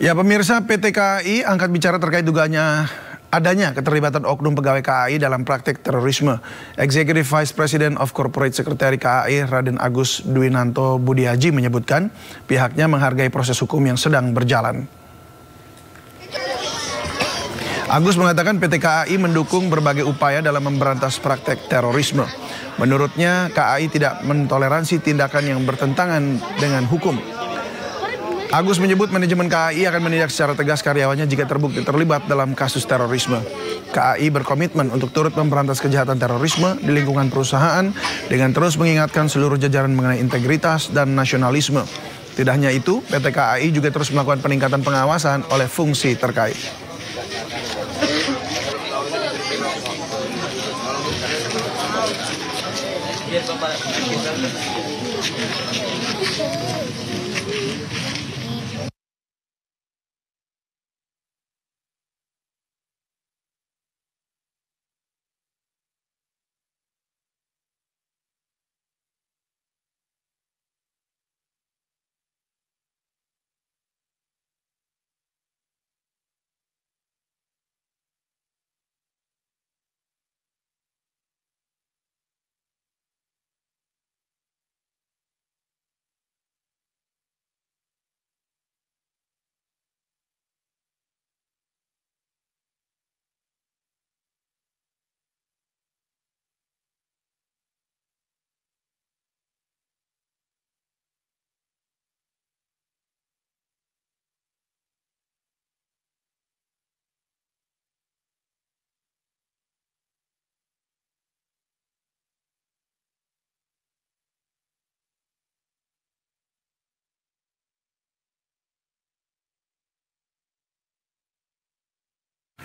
Ya pemirsa PT KAI angkat bicara terkait dugaannya adanya keterlibatan oknum pegawai KAI dalam praktik terorisme. Executive Vice President of Corporate Secretary KAI Raden Agus Dwinanto Budiaji menyebutkan pihaknya menghargai proses hukum yang sedang berjalan. Agus mengatakan PT KAI mendukung berbagai upaya dalam memberantas praktek terorisme. Menurutnya KAI tidak mentoleransi tindakan yang bertentangan dengan hukum. Agus menyebut manajemen KAI akan menindak secara tegas karyawannya jika terbukti terlibat dalam kasus terorisme. KAI berkomitmen untuk turut memberantas kejahatan terorisme di lingkungan perusahaan dengan terus mengingatkan seluruh jajaran mengenai integritas dan nasionalisme. Tidak hanya itu, PT KAI juga terus melakukan peningkatan pengawasan oleh fungsi terkait.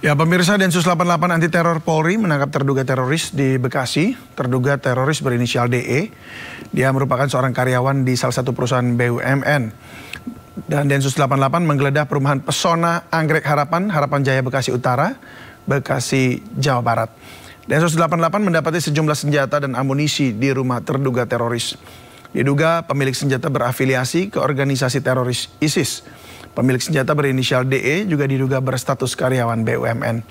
Ya pemirsa Densus 88 anti teror Polri menangkap terduga teroris di Bekasi. Terduga teroris berinisial DE. Dia merupakan seorang karyawan di salah satu perusahaan BUMN. Dan Densus 88 menggeledah perumahan Pesona Anggrek Harapan, Harapan Jaya Bekasi Utara, Bekasi, Jawa Barat. Densus 88 mendapati sejumlah senjata dan amunisi di rumah terduga teroris. Diduga pemilik senjata berafiliasi ke organisasi teroris ISIS. Pemilik senjata berinisial DE juga diduga berstatus karyawan BUMN.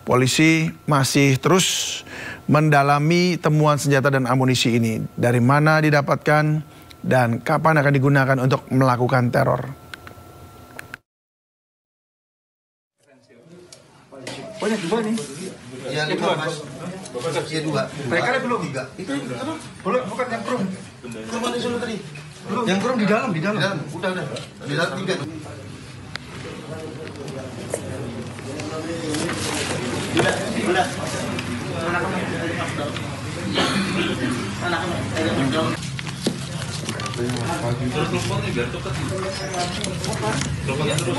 Polisi masih terus mendalami temuan senjata dan amunisi ini. Dari mana didapatkan dan kapan akan digunakan untuk melakukan teror. Banyak juga nih. Iya lima mas. Iya dua. Mereka belum. Tiga. Itu apa? Belum, bukan yang krum. Krum mana dulu tadi? Belum. Yang krum di dalam, di dalam. Di dalam. Udah udah. Di dalam tiga. Terus teleponnya biar cepet. Teleponnya terus.